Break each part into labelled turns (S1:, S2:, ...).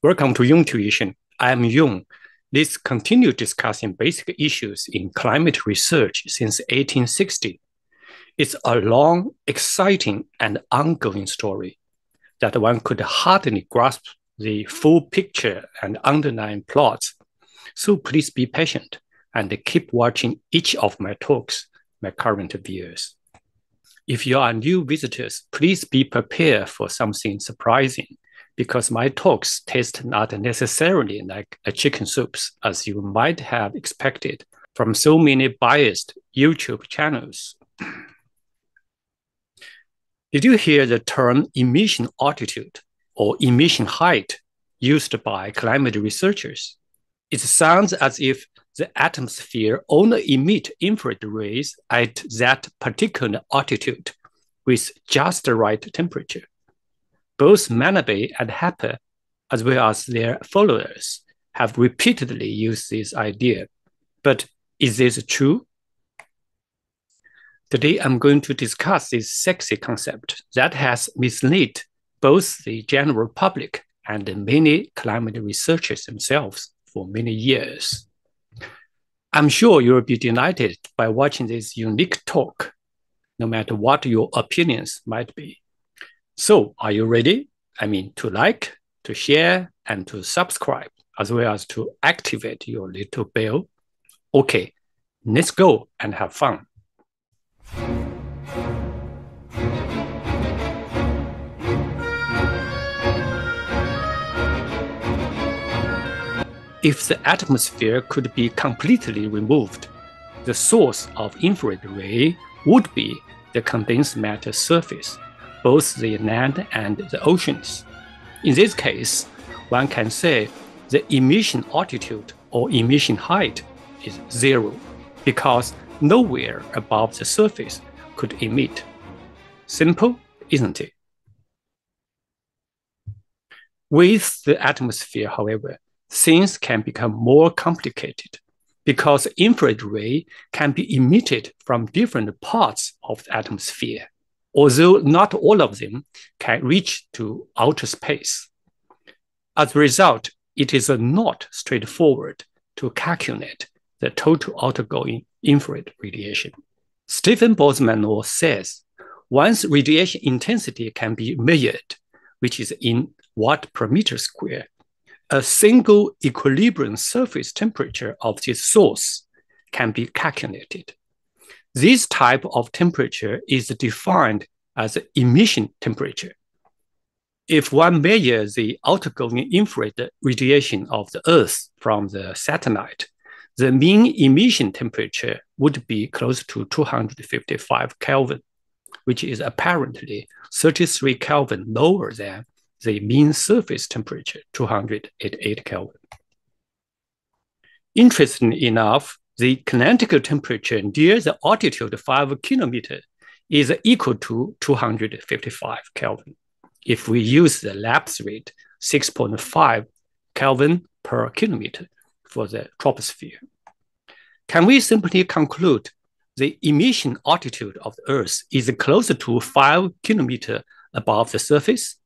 S1: Welcome to Yong Tuition. I am Yong. Let's continue discussing basic issues in climate research since 1860. It's a long, exciting, and ongoing story that one could hardly grasp the full picture and underlying plots. So please be patient and keep watching each of my talks, my current viewers. If you are new visitors, please be prepared for something surprising because my talks taste not necessarily like a chicken soups as you might have expected from so many biased YouTube channels. Did you hear the term emission altitude or emission height used by climate researchers? It sounds as if the atmosphere only emit infrared rays at that particular altitude with just the right temperature. Both Manabe and Happer, as well as their followers, have repeatedly used this idea. But is this true? Today, I'm going to discuss this sexy concept that has misled both the general public and many climate researchers themselves for many years. I'm sure you'll be delighted by watching this unique talk, no matter what your opinions might be. So are you ready? I mean, to like, to share, and to subscribe, as well as to activate your little bell. Okay, let's go and have fun. If the atmosphere could be completely removed, the source of infrared ray would be the condensed matter surface both the land and the oceans. In this case, one can say the emission altitude or emission height is zero because nowhere above the surface could emit. Simple, isn't it? With the atmosphere, however, things can become more complicated because infrared ray can be emitted from different parts of the atmosphere although not all of them can reach to outer space. As a result, it is not straightforward to calculate the total outgoing infrared radiation. Stefan Boltzmann says once radiation intensity can be measured, which is in watt per meter square, a single equilibrium surface temperature of this source can be calculated. This type of temperature is defined as emission temperature. If one measures the outgoing infrared radiation of the Earth from the satellite, the mean emission temperature would be close to 255 Kelvin, which is apparently 33 Kelvin lower than the mean surface temperature, 288 Kelvin. Interestingly enough, the kinetic temperature near the altitude 5 kilometers is equal to 255 Kelvin. If we use the lapse rate 6.5 Kelvin per kilometer for the troposphere. Can we simply conclude the emission altitude of the Earth is closer to 5 kilometers above the surface?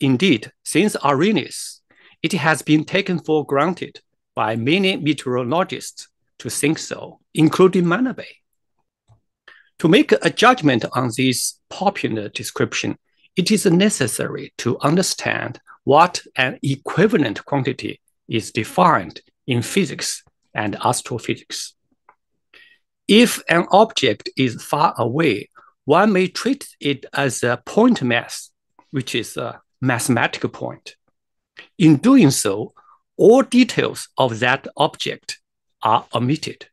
S1: Indeed, since Arrhenius, it has been taken for granted by many meteorologists to think so, including Manabe. To make a judgment on this popular description, it is necessary to understand what an equivalent quantity is defined in physics and astrophysics. If an object is far away, one may treat it as a point mass, which is a mathematical point. In doing so, all details of that object are omitted.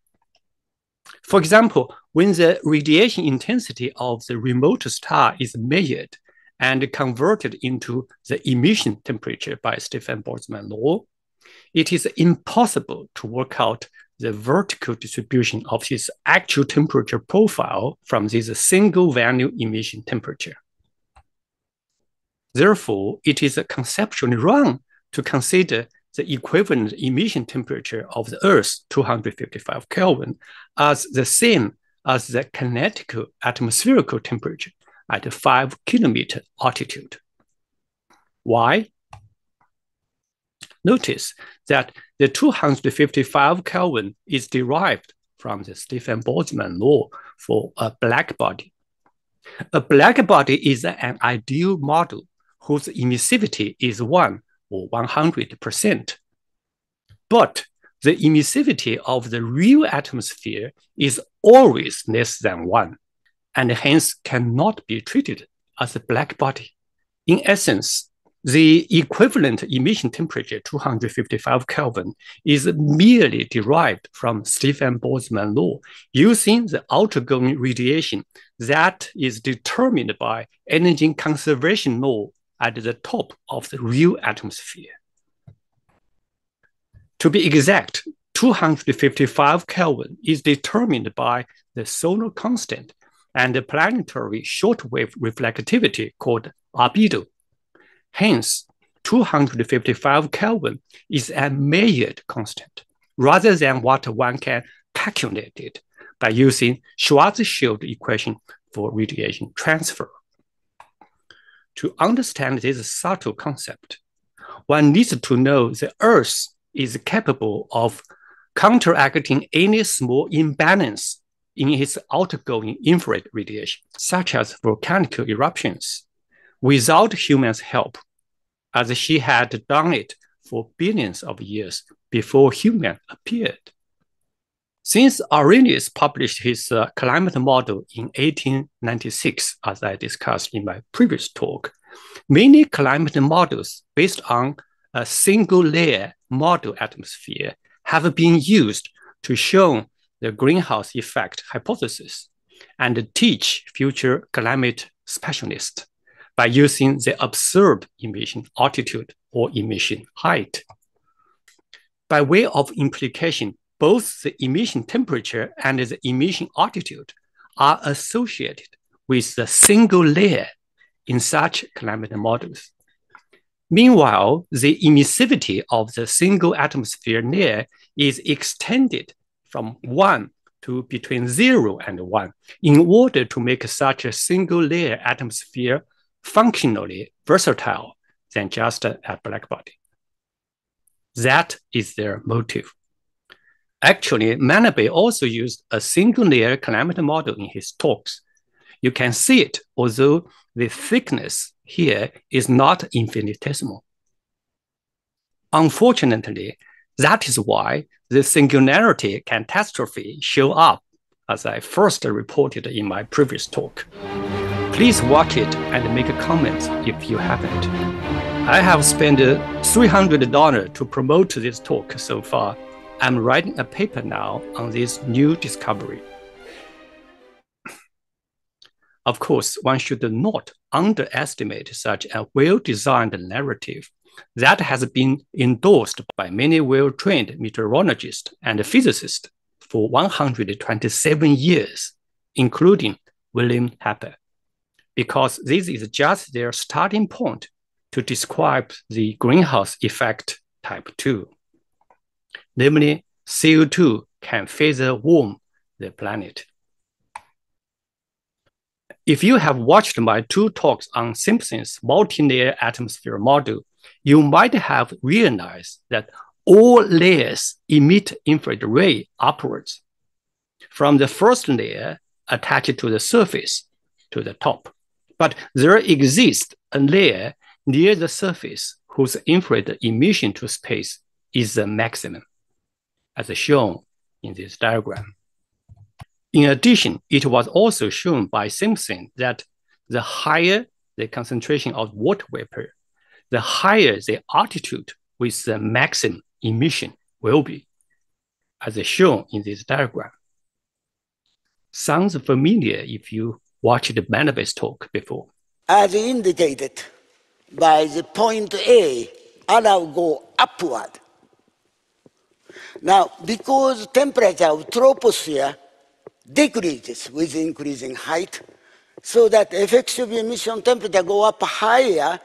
S1: For example, when the radiation intensity of the remote star is measured and converted into the emission temperature by Stefan Boltzmann law, it is impossible to work out the vertical distribution of its actual temperature profile from this single value emission temperature. Therefore, it is conceptually wrong to consider the equivalent emission temperature of the Earth, 255 Kelvin, as the same as the kinetic atmospheric temperature at 5 kilometer altitude. Why? Notice that the 255 Kelvin is derived from the Stefan Boltzmann law for a black body. A black body is an ideal model whose emissivity is 1 or 100%. But the emissivity of the real atmosphere is always less than 1, and hence cannot be treated as a black body. In essence, the equivalent emission temperature, 255 Kelvin, is merely derived from Stefan Boltzmann law using the outgoing radiation that is determined by energy conservation law at the top of the real atmosphere. To be exact, 255 Kelvin is determined by the solar constant and the planetary shortwave reflectivity called albedo. Hence, 255 Kelvin is a measured constant rather than what one can calculate it by using Schwarzschild equation for radiation transfer. To understand this subtle concept, one needs to know the Earth is capable of counteracting any small imbalance in its outgoing infrared radiation, such as volcanic eruptions, without humans' help, as she had done it for billions of years before humans appeared. Since Arrhenius published his uh, climate model in 1896, as I discussed in my previous talk, many climate models based on a single layer model atmosphere have been used to show the greenhouse effect hypothesis and teach future climate specialists by using the observed emission altitude or emission height. By way of implication, both the emission temperature and the emission altitude are associated with the single layer in such climate models. Meanwhile, the emissivity of the single atmosphere layer is extended from 1 to between 0 and 1 in order to make such a single layer atmosphere functionally versatile than just a black body. That is their motive. Actually, Manabe also used a single layer climate model in his talks. You can see it, although the thickness here is not infinitesimal. Unfortunately, that is why the singularity catastrophe show up as I first reported in my previous talk. Please watch it and make a comment if you haven't. I have spent $300 to promote this talk so far. I'm writing a paper now on this new discovery. Of course, one should not underestimate such a well-designed narrative that has been endorsed by many well-trained meteorologists and physicists for 127 years, including William Happer, because this is just their starting point to describe the greenhouse effect type 2. Namely, CO2 can further warm the planet. If you have watched my two talks on Simpson's multi-layer atmosphere model, you might have realized that all layers emit infrared ray upwards from the first layer attached to the surface to the top. But there exists a layer near the surface whose infrared emission to space is the maximum, as shown in this diagram. In addition, it was also shown by Simpson that the higher the concentration of water vapor, the higher the altitude with the maximum emission will be, as shown in this diagram. Sounds familiar if you watched the Manabe's talk before.
S2: As indicated by the point A, allow go upward. Now, because temperature of troposphere decreases with increasing height, so that effective emission temperature go up higher,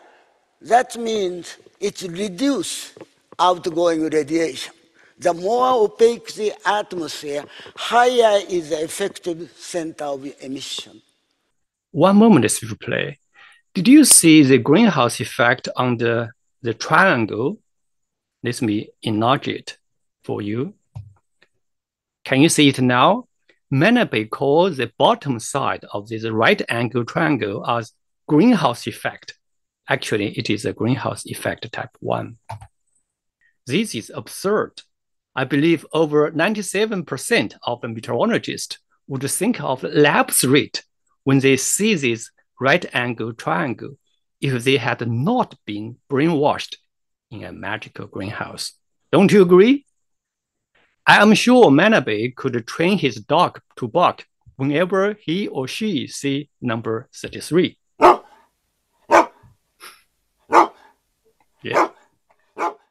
S2: that means it's reduce outgoing radiation. The more opaque the atmosphere, higher is the effective center of emission.
S1: One moment, replay. Did you see the greenhouse effect on the, the triangle Let me enlarge it for you. Can you see it now? Manabe calls the bottom side of this right angle triangle as greenhouse effect. Actually, it is a greenhouse effect type 1. This is absurd. I believe over 97% of meteorologists would think of lapse rate when they see this right angle triangle if they had not been brainwashed in a magical greenhouse. Don't you agree? I am sure Manabe could train his dog to bark whenever he or she see number 33. yeah.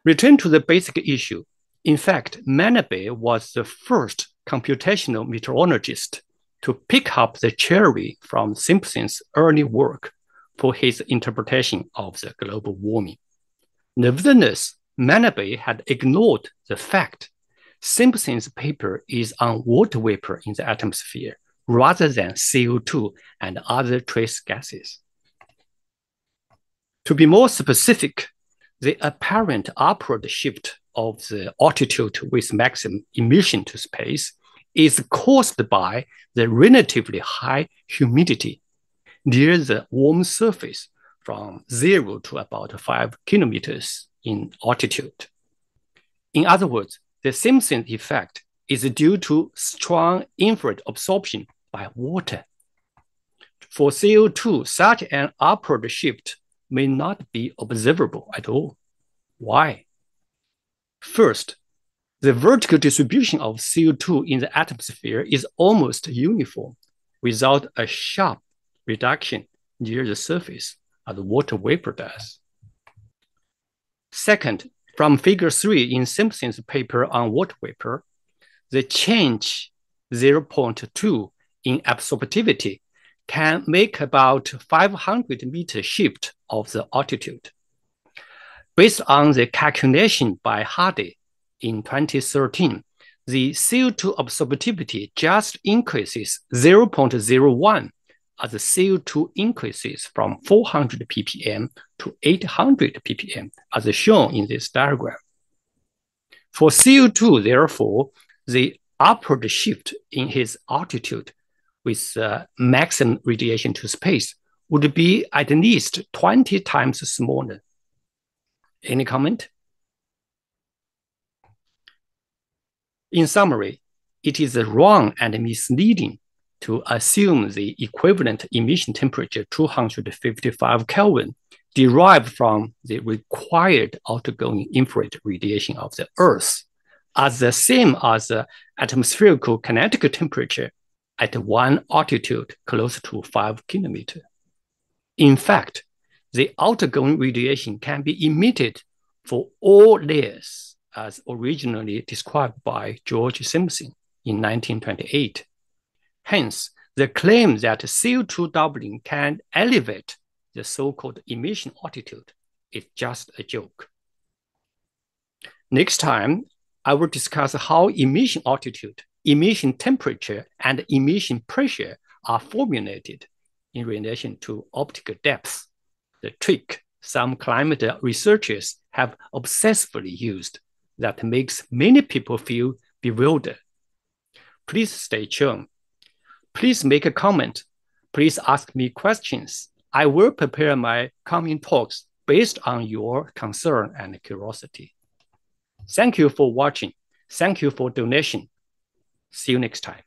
S1: Return to the basic issue. In fact, Manabe was the first computational meteorologist to pick up the cherry from Simpson's early work for his interpretation of the global warming. Nevertheless, Manabe had ignored the fact Simpson's paper is on water vapor in the atmosphere rather than CO2 and other trace gases. To be more specific, the apparent upward shift of the altitude with maximum emission to space is caused by the relatively high humidity near the warm surface from zero to about five kilometers in altitude. In other words, the Simpson effect is due to strong infrared absorption by water. For CO2, such an upward shift may not be observable at all. Why? First, the vertical distribution of CO2 in the atmosphere is almost uniform without a sharp reduction near the surface as water vapor does. Second, from figure three in Simpson's paper on water vapor, the change 0.2 in absorptivity can make about 500 meter shift of the altitude. Based on the calculation by Harde in 2013, the CO2 absorptivity just increases 0.01 as the CO2 increases from 400 ppm to 800 ppm, as shown in this diagram. For CO2, therefore, the upward shift in his altitude with uh, maximum radiation to space would be at least 20 times smaller. Any comment? In summary, it is wrong and misleading to assume the equivalent emission temperature 255 Kelvin derived from the required outgoing infrared radiation of the Earth as the same as the atmospherical kinetic temperature at one altitude close to five kilometers. In fact, the outgoing radiation can be emitted for all layers as originally described by George Simpson in 1928. Hence, the claim that CO2 doubling can elevate the so-called emission altitude is just a joke. Next time, I will discuss how emission altitude, emission temperature, and emission pressure are formulated in relation to optical depth, the trick some climate researchers have obsessively used that makes many people feel bewildered. Please stay tuned. Please make a comment. Please ask me questions. I will prepare my coming talks based on your concern and curiosity. Thank you for watching. Thank you for donation. See you next time.